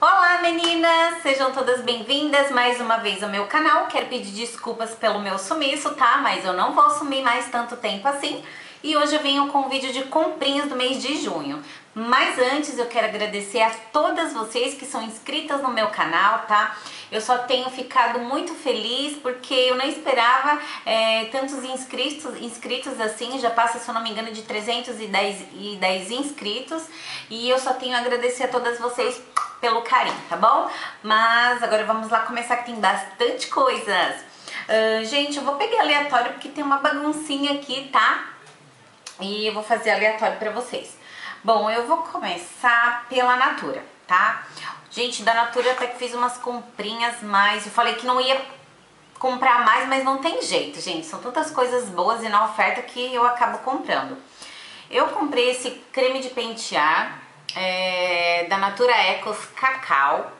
Olá meninas, sejam todas bem-vindas mais uma vez ao meu canal. Quero pedir desculpas pelo meu sumiço, tá? Mas eu não vou sumir mais tanto tempo assim. E hoje eu venho com um vídeo de comprinhas do mês de junho. Mas antes eu quero agradecer a todas vocês que são inscritas no meu canal, tá? Eu só tenho ficado muito feliz porque eu não esperava é, tantos inscritos, inscritos assim, já passa, se eu não me engano, de 310 e 10 inscritos. E eu só tenho a agradecer a todas vocês pelo carinho, tá bom? Mas agora vamos lá começar que tem bastante coisas. Uh, gente, eu vou pegar aleatório porque tem uma baguncinha aqui, tá? E eu vou fazer aleatório pra vocês. Bom, eu vou começar pela Natura, tá? Gente, da Natura até que fiz umas comprinhas mais. Eu falei que não ia comprar mais, mas não tem jeito, gente. São tantas coisas boas e na oferta que eu acabo comprando. Eu comprei esse creme de pentear é, da Natura Ecos Cacau.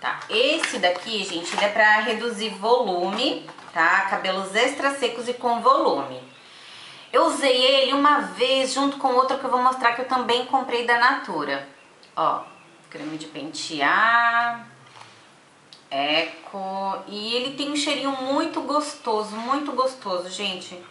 Tá, esse daqui, gente, ele é pra reduzir volume, tá? Cabelos extra secos e com volume. Eu usei ele uma vez junto com outro que eu vou mostrar que eu também comprei da Natura. Ó, creme de pentear, Eco. E ele tem um cheirinho muito gostoso, muito gostoso, gente.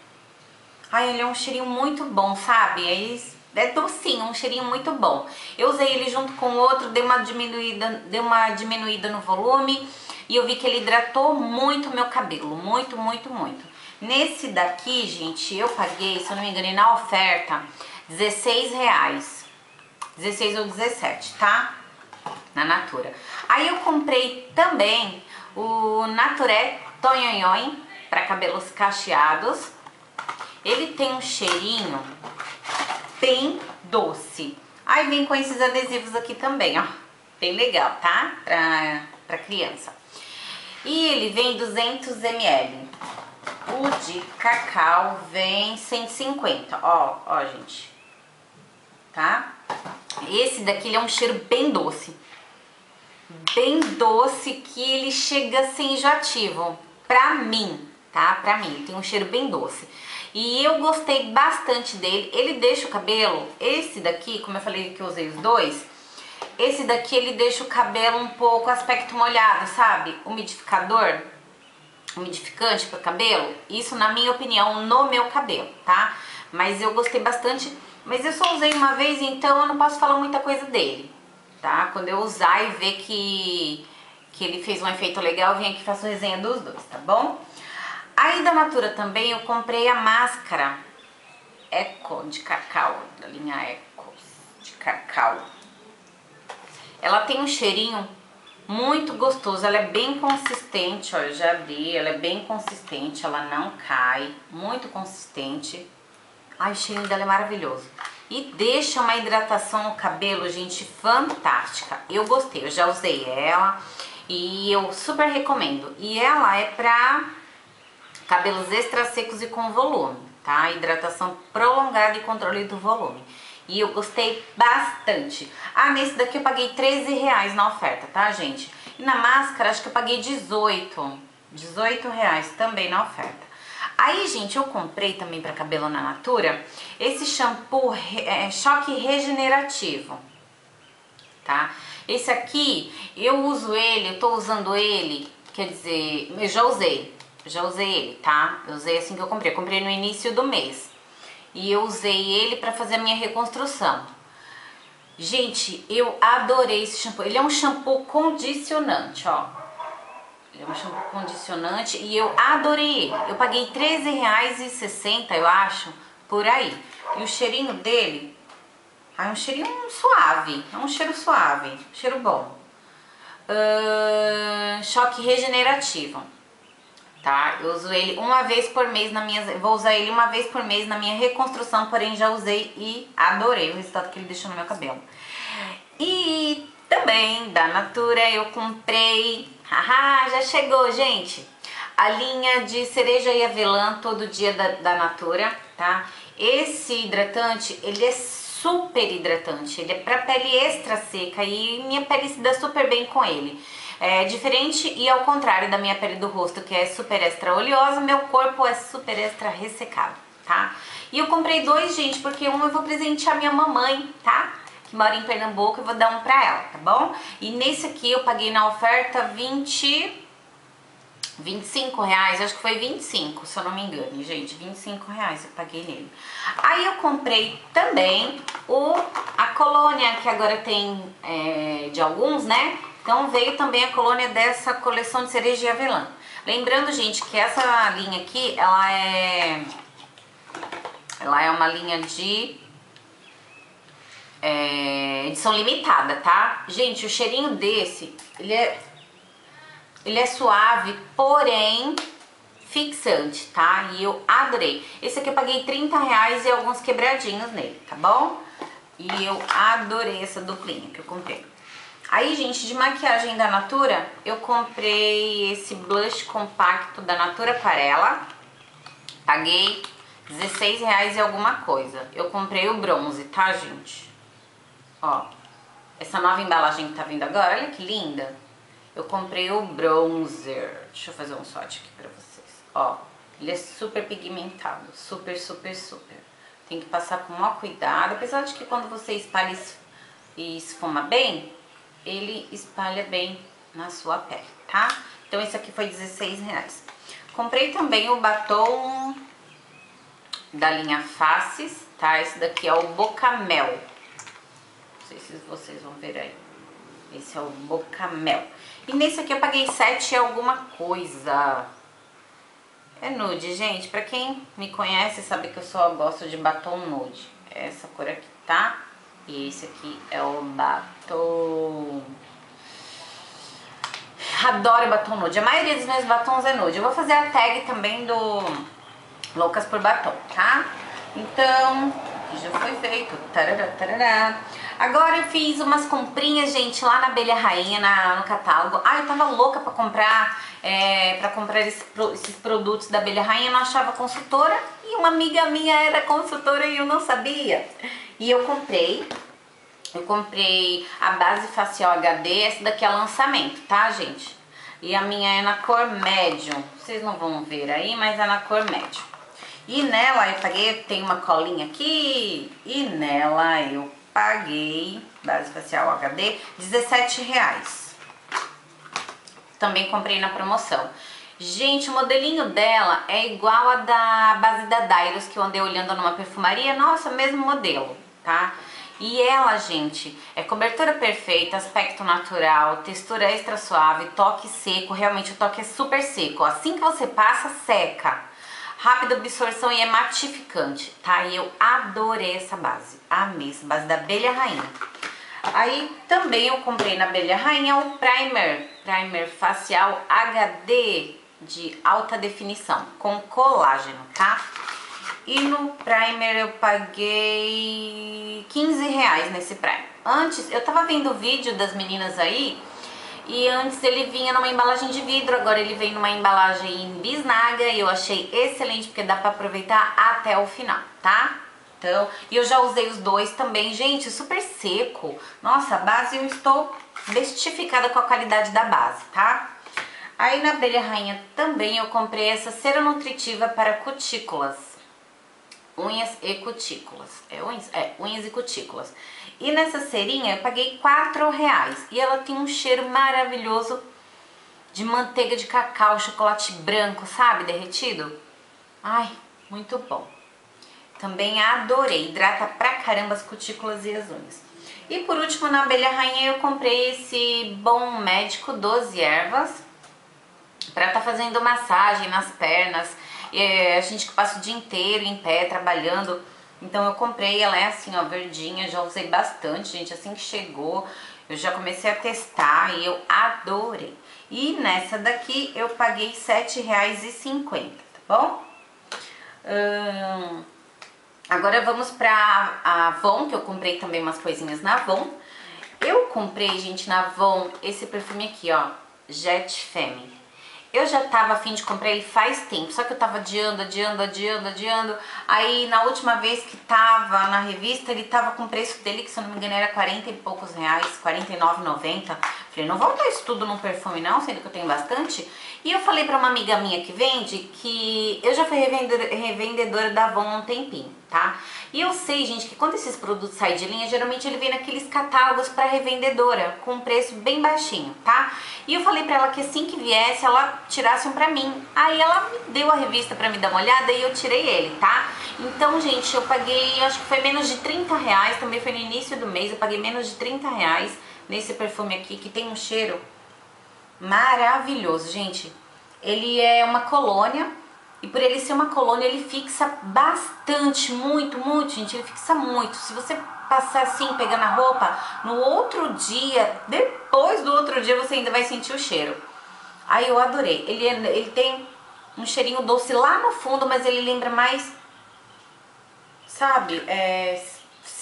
Ai, ele é um cheirinho muito bom, sabe? É, é docinho, um cheirinho muito bom. Eu usei ele junto com outro, deu uma diminuída, deu uma diminuída no volume. E eu vi que ele hidratou muito meu cabelo, muito, muito, muito. Nesse daqui, gente, eu paguei, se eu não me engano, na oferta, 16 reais. 16 ou 17, tá? Na Natura. Aí eu comprei também o Naturé Tonhonhon para cabelos cacheados. Ele tem um cheirinho bem doce. Aí vem com esses adesivos aqui também, ó. Bem legal, tá? Pra, pra criança. E ele vem 200 ml. O de cacau vem 150, ó, ó, gente. Tá? Esse daqui é um cheiro bem doce. Bem doce que ele chega a ser enjoativo. Pra mim, tá? Pra mim, tem um cheiro bem doce. E eu gostei bastante dele. Ele deixa o cabelo, esse daqui, como eu falei que eu usei os dois, esse daqui ele deixa o cabelo um pouco aspecto molhado, sabe? Umidificador umidificante para cabelo, isso na minha opinião no meu cabelo, tá? Mas eu gostei bastante, mas eu só usei uma vez, então eu não posso falar muita coisa dele, tá? Quando eu usar e ver que, que ele fez um efeito legal, eu aqui e faço resenha dos dois, tá bom? Aí da Natura também eu comprei a máscara Eco de cacau, da linha Eco de cacau. Ela tem um cheirinho muito gostoso, ela é bem consistente, ó, eu já abri, ela é bem consistente, ela não cai, muito consistente. Ai, o cheirinho dela é maravilhoso. E deixa uma hidratação no cabelo, gente, fantástica. Eu gostei, eu já usei ela e eu super recomendo. E ela é pra cabelos extra secos e com volume, tá? Hidratação prolongada e controle do volume. E eu gostei bastante. Ah, nesse daqui eu paguei 13 reais na oferta, tá, gente? E na máscara acho que eu paguei 18. 18 reais também na oferta. Aí, gente, eu comprei também para cabelo na Natura esse shampoo é, choque regenerativo, tá? Esse aqui, eu uso ele, eu tô usando ele, quer dizer, eu já usei, já usei ele, tá? Eu usei assim que eu comprei, eu comprei no início do mês e eu usei ele para fazer a minha reconstrução. Gente, eu adorei esse shampoo. Ele é um shampoo condicionante, ó. Ele é um shampoo condicionante e eu adorei ele. Eu paguei R$13,60, eu acho, por aí. E o cheirinho dele é um cheirinho suave, é um cheiro suave, cheiro bom. Uh, choque regenerativo tá? Eu uso ele uma vez por mês na minha... Vou usar ele uma vez por mês na minha reconstrução, porém já usei e adorei o resultado que ele deixou no meu cabelo. E também da Natura eu comprei... Haha, já chegou, gente! A linha de cereja e avelã todo dia da, da Natura, tá? Esse hidratante, ele é super hidratante, ele é pra pele extra seca e minha pele se dá super bem com ele. É diferente e ao contrário da minha pele do rosto, que é super extra oleosa, meu corpo é super extra ressecado, tá? E eu comprei dois, gente, porque um eu vou presentear minha mamãe, tá? que mora em Pernambuco, eu vou dar um pra ela, tá bom? E nesse aqui eu paguei na oferta 20... 25 reais, acho que foi 25, se eu não me engano, gente, 25 reais eu paguei nele. Aí eu comprei também o, a colônia, que agora tem é, de alguns, né? Então veio também a colônia dessa coleção de cereja de avelã. Lembrando, gente, que essa linha aqui, ela é... Ela é uma linha de é, edição limitada, tá? Gente, o cheirinho desse, ele é, ele é suave, porém fixante, tá? E eu adorei. Esse aqui eu paguei 30 reais e alguns quebradinhos nele, tá bom? E eu adorei essa duplinha que eu comprei. Aí, gente, de maquiagem da Natura, eu comprei esse blush compacto da Natura Aquarela. Paguei 16 reais e alguma coisa. Eu comprei o bronze, tá, gente? Ó, essa nova embalagem que tá vindo agora, olha que linda. Eu comprei o bronzer. Deixa eu fazer um swatch aqui pra vocês. Ó, ele é super pigmentado, super, super, super. Tem que passar com maior cuidado, apesar de que quando você espalha e esfuma bem, ele espalha bem na sua pele, tá? Então esse aqui foi 16 reais. Comprei também o batom da linha Faces, tá? Esse daqui é o Bocamel. Não sei se vocês vão ver aí. Esse é o Bocamel. E nesse aqui eu paguei 7 alguma coisa. É nude, gente. Pra quem me conhece sabe que eu só gosto de batom nude. É essa cor aqui, tá? E esse aqui é o batom... Adoro batom nude. A maioria dos meus batons é nude. Eu vou fazer a tag também do Loucas por Batom, tá? Então, já foi feito. Tarará, tarará. Agora eu fiz umas comprinhas, gente, lá na Abelha Rainha, na, no catálogo. Ah, eu tava louca pra comprar, é, pra comprar esse, esses produtos da Abelha Rainha, não achava consultora. E uma amiga minha era consultora e eu não sabia. E eu comprei, eu comprei a base facial HD, essa daqui é lançamento, tá, gente? E a minha é na cor médium, vocês não vão ver aí, mas é na cor médium. E nela eu paguei, tem uma colinha aqui, e nela eu paguei, base facial HD, 17 reais. Também comprei na promoção. Gente, o modelinho dela é igual a da base da Dairos, que eu andei olhando numa perfumaria. Nossa, mesmo modelo tá? E ela, gente, é cobertura perfeita, aspecto natural, textura extra suave, toque seco, realmente o toque é super seco. Assim que você passa, seca. Rápida absorção e é matificante, tá? E eu adorei essa base, amei essa base da Abelha Rainha. Aí também eu comprei na Abelha Rainha o primer, primer facial HD de alta definição, com colágeno, tá? E no primer eu paguei 15 reais nesse primer. Antes, eu tava vendo o vídeo das meninas aí e antes ele vinha numa embalagem de vidro, agora ele vem numa embalagem em bisnaga e eu achei excelente porque dá pra aproveitar até o final, tá? Então, e eu já usei os dois também, gente, super seco. Nossa, a base eu estou bestificada com a qualidade da base, tá? Aí na abelha rainha também eu comprei essa cera nutritiva para cutículas unhas e cutículas. É unhas? É, unhas e cutículas. E nessa cerinha eu paguei 4 reais. E ela tem um cheiro maravilhoso de manteiga de cacau, chocolate branco, sabe? Derretido. Ai, muito bom. Também adorei. Hidrata pra caramba as cutículas e as unhas. E por último, na abelha rainha, eu comprei esse Bom Médico 12 ervas. Pra tá fazendo massagem nas pernas, é, a gente que passa o dia inteiro em pé, trabalhando. Então eu comprei, ela é assim, ó, verdinha, já usei bastante, gente, assim que chegou. Eu já comecei a testar e eu adorei. E nessa daqui eu paguei R$ 7,50, tá bom? Hum, agora vamos pra Avon, que eu comprei também umas coisinhas na Avon. Eu comprei, gente, na Avon esse perfume aqui, ó, Jet Femme. Eu já tava afim de comprar ele faz tempo, só que eu tava adiando, adiando, adiando, adiando. Aí na última vez que tava na revista, ele tava com o preço dele, que se eu não me engano era 40 e poucos reais, R$49,90. Falei, não vou botar isso tudo num perfume não, sendo que eu tenho bastante. E eu falei pra uma amiga minha que vende que eu já fui revendedora, da Avon há um tempinho, tá? E eu sei, gente, que quando esses produtos saem de linha, geralmente ele vem naqueles catálogos para revendedora, com um preço bem baixinho, tá? E eu falei pra ela que assim que viesse, ela tirasse um pra mim. Aí ela me deu a revista pra me dar uma olhada e eu tirei ele, tá? Então, gente, eu paguei, acho que foi menos de 30 reais, também foi no início do mês, eu paguei menos de 30 reais nesse perfume aqui, que tem um cheiro maravilhoso, gente. Ele é uma colônia, e por ele ser uma colônia, ele fixa bastante, muito, muito, gente, ele fixa muito. Se você passar assim, pegando a roupa, no outro dia, depois do outro dia, você ainda vai sentir o cheiro. Aí eu adorei. Ele, é, ele tem um cheirinho doce lá no fundo, mas ele lembra mais, sabe, é,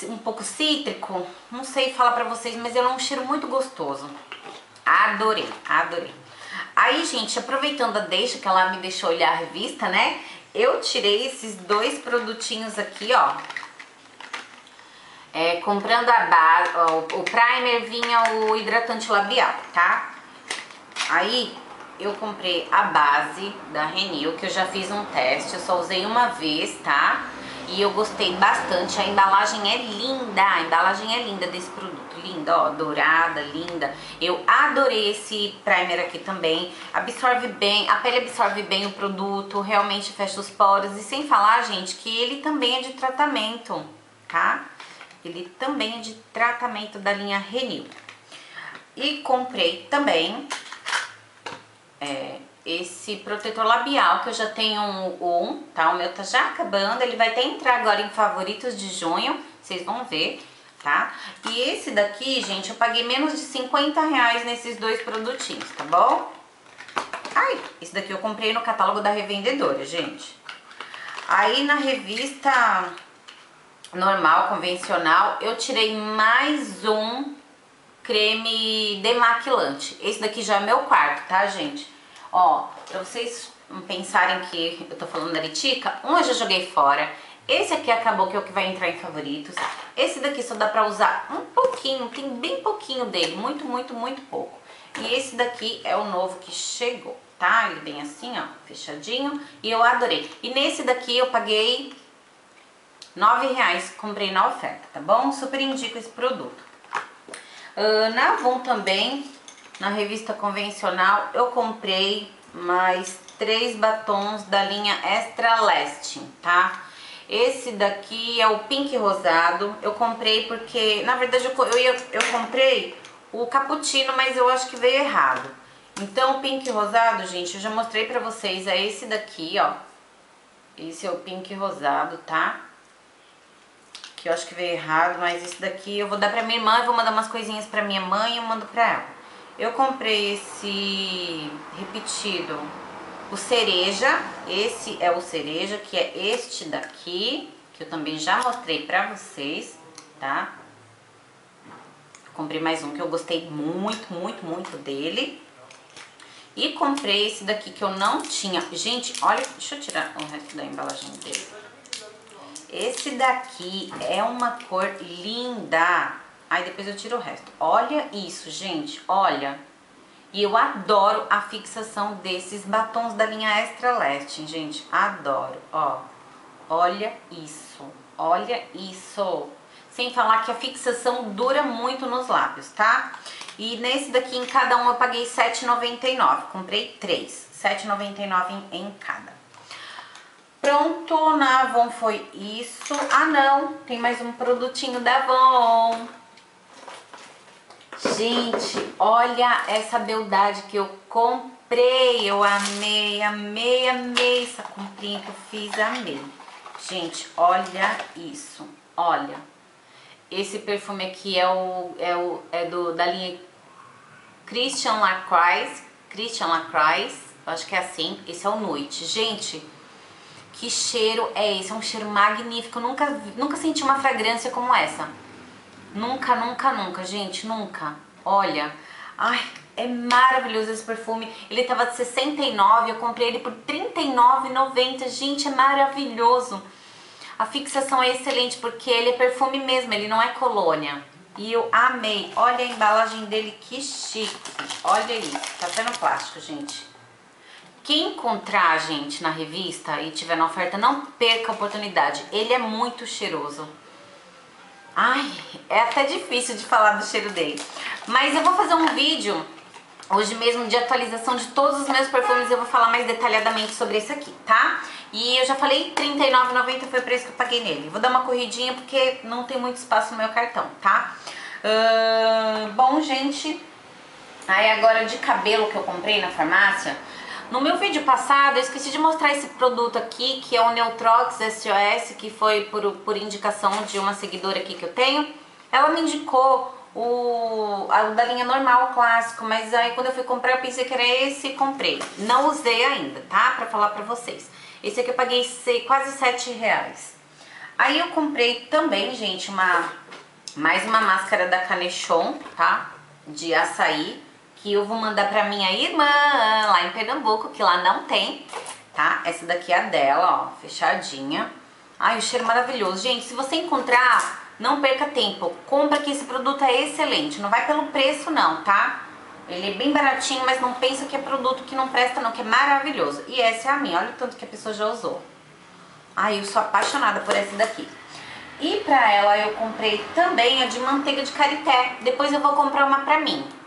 um pouco cítrico. Não sei falar pra vocês, mas ele é um cheiro muito gostoso. Adorei, adorei. Aí, gente, aproveitando a deixa que ela me deixou olhar a revista, né? Eu tirei esses dois produtinhos aqui, ó. É, comprando a base, ó, o primer vinha o hidratante labial, tá? Aí, eu comprei a base da Renil, que eu já fiz um teste, eu só usei uma vez, tá? E eu gostei bastante, a embalagem é linda, a embalagem é linda desse produto, linda, ó, dourada, linda. Eu adorei esse primer aqui também, absorve bem, a pele absorve bem o produto, realmente fecha os poros. E sem falar, gente, que ele também é de tratamento, tá? Ele também é de tratamento da linha Renew. E comprei também é, esse protetor labial, que eu já tenho um, tá? O meu tá já acabando, ele vai até entrar agora em favoritos de junho, vocês vão ver, tá? E esse daqui, gente, eu paguei menos de 50 reais nesses dois produtinhos, tá bom? Ai, esse daqui eu comprei no catálogo da revendedora, gente. Aí na revista normal, convencional, eu tirei mais um creme demaquilante. Esse daqui já é meu quarto, tá, gente? Ó, pra vocês pensarem que eu tô falando da Litica, um eu já joguei fora. Esse aqui acabou que é o que vai entrar em favoritos. Esse daqui só dá pra usar um pouquinho, tem bem pouquinho dele, muito, muito, muito pouco. E esse daqui é o novo que chegou, tá? Ele vem assim, ó, fechadinho, e eu adorei. E nesse daqui eu paguei nove reais, comprei na oferta, tá bom? Super indico esse produto. Uh, na Avon também na revista convencional eu comprei mais três batons da linha Extra Lasting, tá? Esse daqui é o pink rosado, eu comprei porque, na verdade eu, eu, ia, eu comprei o cappuccino, mas eu acho que veio errado. Então o pink rosado, gente, eu já mostrei pra vocês, é esse daqui, ó. Esse é o pink rosado, tá? Que eu acho que veio errado, mas esse daqui eu vou dar pra minha irmã, eu vou mandar umas coisinhas pra minha mãe e eu mando pra ela. Eu comprei esse repetido, o cereja, esse é o cereja, que é este daqui, que eu também já mostrei pra vocês, tá? Comprei mais um que eu gostei muito, muito, muito dele. E comprei esse daqui que eu não tinha. Gente, olha, deixa eu tirar o resto da embalagem dele. Esse daqui é uma cor linda. Aí depois eu tiro o resto. Olha isso, gente, olha. E eu adoro a fixação desses batons da linha Extra Leste, gente. Adoro, ó. Olha isso, olha isso. Sem falar que a fixação dura muito nos lábios, tá? E nesse daqui, em cada um, eu paguei R$7,99. Comprei três. R$7,99 em, em cada. Pronto, na Avon foi isso. Ah, não, tem mais um produtinho da Avon. Gente, olha essa beldade que eu comprei. Eu amei, amei, amei essa comprinha que eu fiz, amei. Gente, olha isso, olha. Esse perfume aqui é o é o é do da linha Christian Lacroix, Christian Lacroix, acho que é assim. Esse é o Noite. Gente, que cheiro é esse? É um cheiro magnífico. Eu nunca nunca senti uma fragrância como essa. Nunca, nunca, nunca, gente, nunca. Olha, ai, é maravilhoso esse perfume. Ele tava de 69, eu comprei ele por 39,90. Gente, é maravilhoso. A fixação é excelente porque ele é perfume mesmo, ele não é colônia, E eu amei. Olha a embalagem dele, que chique. Olha isso, tá até no plástico, gente. Quem encontrar, gente, na revista e tiver na oferta, não perca a oportunidade. Ele é muito cheiroso. Ai, é até difícil de falar do cheiro dele. Mas eu vou fazer um vídeo hoje mesmo de atualização de todos os meus perfumes. Eu vou falar mais detalhadamente sobre esse aqui, tá? E eu já falei, R$39,90 foi o preço que eu paguei nele. Vou dar uma corridinha porque não tem muito espaço no meu cartão, tá? Uh, bom, gente, aí agora de cabelo que eu comprei na farmácia... No meu vídeo passado eu esqueci de mostrar esse produto aqui, que é o Neutrox SOS, que foi por, por indicação de uma seguidora aqui que eu tenho. Ela me indicou o, da linha normal, clássico, mas aí quando eu fui comprar eu pensei que era esse e comprei. Não usei ainda, tá? Pra falar pra vocês. Esse aqui eu paguei quase 7 reais. Aí eu comprei também, gente, uma mais uma máscara da Canechon, tá? De açaí que eu vou mandar pra minha irmã lá em Pernambuco, que lá não tem, tá? Essa daqui é a dela, ó, fechadinha. Ai, o cheiro maravilhoso. Gente, se você encontrar, não perca tempo. Compra que esse produto é excelente. Não vai pelo preço não, tá? Ele é bem baratinho, mas não pensa que é produto que não presta não, que é maravilhoso. E essa é a minha, olha o tanto que a pessoa já usou. Ai, eu sou apaixonada por essa daqui. E pra ela eu comprei também a de manteiga de karité. Depois eu vou comprar uma pra mim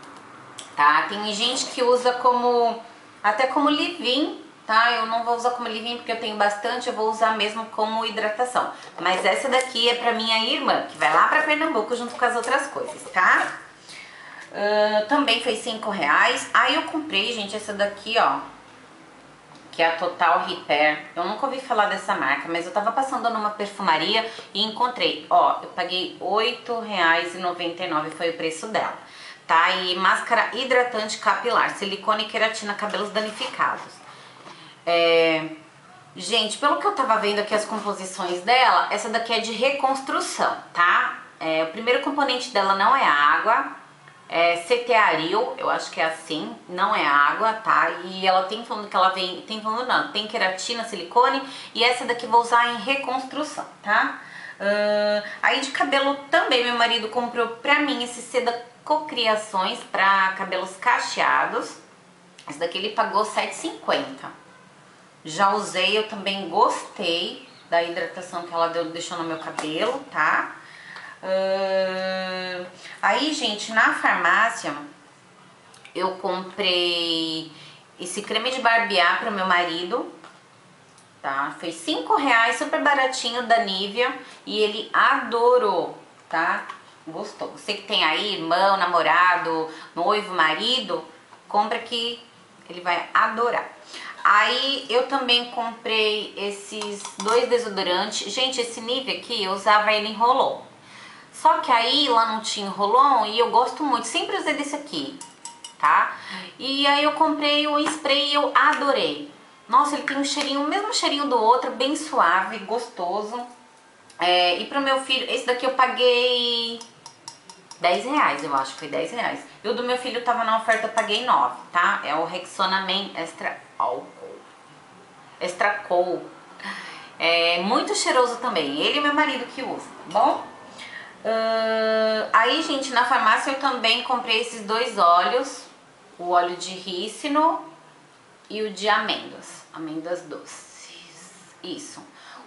tá? Tem gente que usa como, até como leave-in, tá? Eu não vou usar como leave-in porque eu tenho bastante, eu vou usar mesmo como hidratação. Mas essa daqui é pra minha irmã, que vai lá pra Pernambuco junto com as outras coisas, tá? Uh, também foi 5 reais. Aí eu comprei, gente, essa daqui, ó. Que é a Total Repair. Eu nunca ouvi falar dessa marca, mas eu tava passando numa perfumaria e encontrei. Ó, eu paguei R$ 8,99 foi o preço dela tá? E máscara hidratante capilar, silicone e queratina, cabelos danificados. É... Gente, pelo que eu tava vendo aqui as composições dela, essa daqui é de reconstrução, tá? É, o primeiro componente dela não é água, é cetearil, eu acho que é assim, não é água, tá? E ela tem falando que ela vem, tem falando não, tem queratina, silicone e essa daqui vou usar em reconstrução, tá? Uh, aí de cabelo também meu marido comprou pra mim esse seda cocriações para cabelos cacheados. Esse daqui ele pagou 7,50. Já usei, eu também gostei da hidratação que ela deu, deixou no meu cabelo, tá? Uh, aí, gente, na farmácia eu comprei esse creme de barbear para o meu marido, tá? Foi 5 reais, super baratinho da Nivea e ele adorou, tá? Gostou. Você que tem aí irmão, namorado, noivo, marido, compra que ele vai adorar. Aí eu também comprei esses dois desodorantes. Gente, esse nível aqui eu usava ele em rolon. Só que aí lá não tinha rolon e eu gosto muito, sempre usei desse aqui, tá? E aí eu comprei o spray e eu adorei. Nossa, ele tem um cheirinho, o mesmo cheirinho do outro, bem suave, gostoso. É, e pro meu filho, esse daqui eu paguei 10 reais, eu acho, foi 10 reais. E o do meu filho tava na oferta, eu paguei 9, tá? É o Rexona Men Extra Álcool. Extra Cool. É muito cheiroso também. Ele e meu marido que usa, tá bom? Uh, aí, gente, na farmácia eu também comprei esses dois óleos. O óleo de rícino e o de amêndoas. Amêndoas doces. Isso.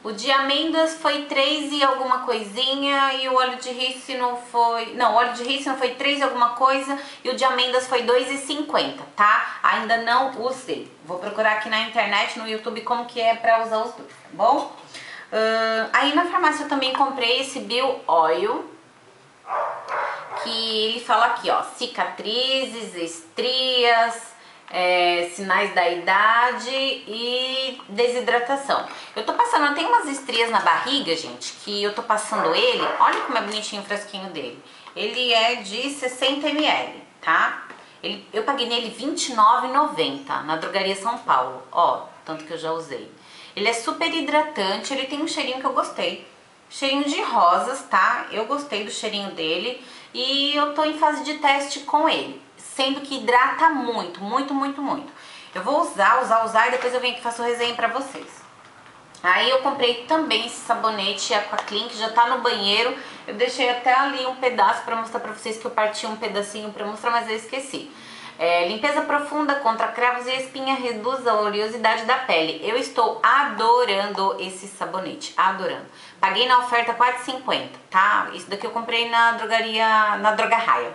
O de amêndoas foi 3 e alguma coisinha e o óleo de rícino foi... Não, o óleo de rícino foi 3 e alguma coisa e o de amêndoas foi 2,50, tá? Ainda não usei. Vou procurar aqui na internet, no YouTube, como que é pra usar os dois, tá bom? Uh, aí na farmácia eu também comprei esse Bio Oil, que ele fala aqui, ó, cicatrizes, estrias, é, sinais da idade e desidratação. Eu tô passando, tem umas estrias na barriga, gente, que eu tô passando ele, olha como é bonitinho o frasquinho dele. Ele é de 60 ml, tá? Ele, eu paguei nele R$29,90 na Drogaria São Paulo, ó, tanto que eu já usei. Ele é super hidratante, ele tem um cheirinho que eu gostei. Cheirinho de rosas, tá? Eu gostei do cheirinho dele e eu tô em fase de teste com ele sendo que hidrata muito, muito, muito, muito. Eu vou usar, usar, usar e depois eu venho aqui e faço resenha pra vocês. Aí eu comprei também esse sabonete Aquaclean, que já tá no banheiro. Eu deixei até ali um pedaço pra mostrar pra vocês que eu parti um pedacinho pra mostrar, mas eu esqueci. É, limpeza profunda contra cravos e espinha reduz a oleosidade da pele. Eu estou adorando esse sabonete, adorando. Paguei na oferta 4,50, tá? Isso daqui eu comprei na drogaria, na Droga Raia.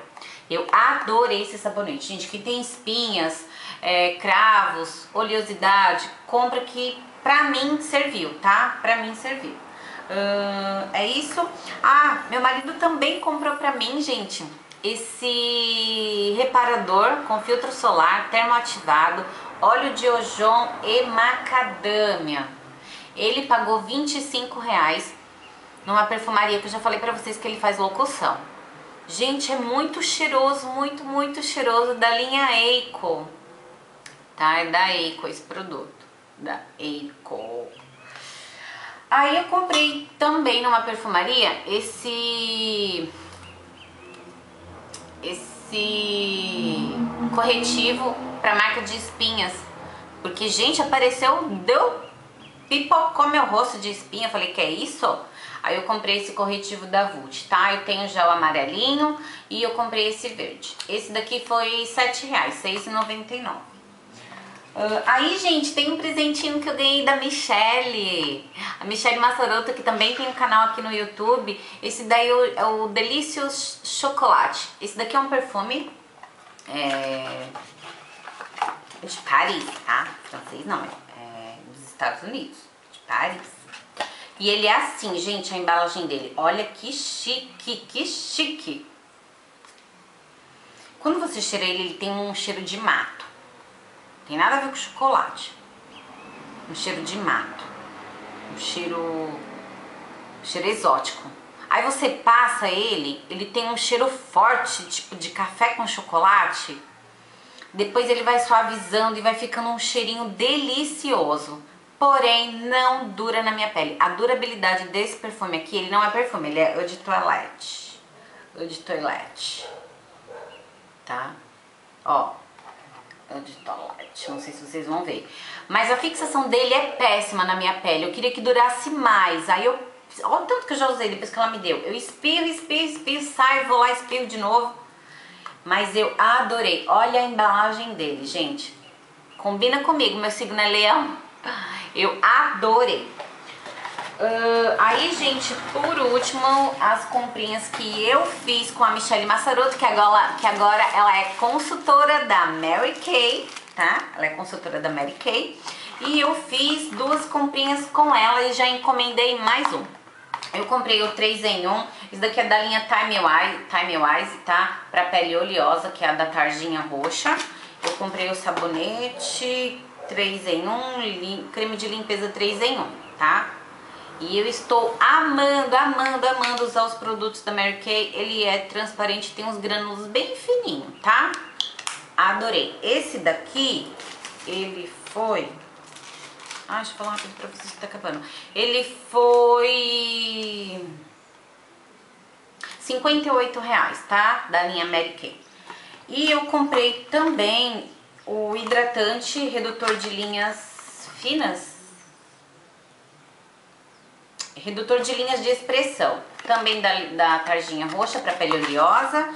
Eu adorei esse sabonete, gente, que tem espinhas, é, cravos, oleosidade, compra que pra mim serviu, tá? Pra mim serviu. Uh, é isso. Ah, meu marido também comprou pra mim, gente, esse reparador com filtro solar termoativado, óleo de ojon e macadâmia. Ele pagou 25 reais numa perfumaria que eu já falei pra vocês que ele faz locução. Gente, é muito cheiroso, muito, muito cheiroso da linha Eiko. Tá? É da Eiko esse produto da Eiko. Aí eu comprei também numa perfumaria esse esse corretivo para marca de espinhas. Porque, gente, apareceu, deu, pipocou meu rosto de espinha. Falei, que é isso? Aí eu comprei esse corretivo da Vult, tá? Eu tenho o amarelinho e eu comprei esse verde. Esse daqui foi R$7,00, R$6,99. Uh, aí, gente, tem um presentinho que eu ganhei da Michelle. A Michelle Massaroto, que também tem um canal aqui no YouTube. Esse daí é o, é o Delicious Chocolate. Esse daqui é um perfume é, de Paris, tá? Francês não, é dos Estados Unidos, de Paris. E ele é assim, gente, a embalagem dele. Olha que chique, que chique. Quando você cheira ele, ele tem um cheiro de mato. Tem nada a ver com chocolate. Um cheiro de mato. Um cheiro. Cheiro exótico. Aí você passa ele, ele tem um cheiro forte, tipo de café com chocolate. Depois ele vai suavizando e vai ficando um cheirinho delicioso. Porém, não dura na minha pele. A durabilidade desse perfume aqui, ele não é perfume, ele é eau de toilette. Eau de toilette. Tá? Ó, de Toilette, não sei se vocês vão ver. Mas a fixação dele é péssima na minha pele, eu queria que durasse mais. Aí eu, olha o tanto que eu já usei depois que ela me deu. Eu espirro, espirro, espirro, saio, vou lá, espirro de novo. Mas eu adorei. Olha a embalagem dele, gente. Combina comigo, meu signo é leão. Eu adorei. Uh, aí, gente, por último, as comprinhas que eu fiz com a Michelle Massaroto, que agora, que agora ela é consultora da Mary Kay, tá? Ela é consultora da Mary Kay. E eu fiz duas comprinhas com ela e já encomendei mais um. Eu comprei o 3 em 1, isso daqui é da linha Time Wise, Time Wise tá? Pra pele oleosa, que é a da tarjinha roxa. Eu comprei o sabonete 3 em 1, creme de limpeza 3 em 1, tá? E eu estou amando, amando, amando usar os produtos da Mary Kay. Ele é transparente, tem uns grânulos bem fininhos, tá? Adorei. Esse daqui, ele foi... Ah, deixa eu falar coisa pra vocês que tá acabando. Ele foi... 58 reais, tá? Da linha Mary Kay. E eu comprei também o hidratante redutor de linhas finas redutor de linhas de expressão, também da, da tarjinha roxa para pele oleosa.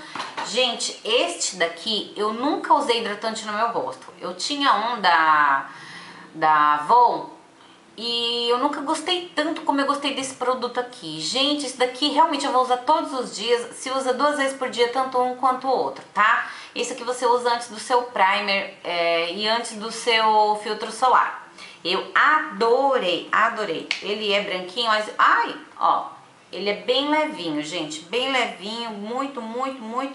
Gente, este daqui eu nunca usei hidratante no meu rosto. Eu tinha um da, da Avon e eu nunca gostei tanto como eu gostei desse produto aqui. Gente, esse daqui realmente eu vou usar todos os dias. Se usa duas vezes por dia, tanto um quanto o outro, tá? Esse aqui você usa antes do seu primer é, e antes do seu filtro solar. Eu adorei, adorei. Ele é branquinho, mas... Ai, ó, ele é bem levinho, gente. Bem levinho, muito, muito, muito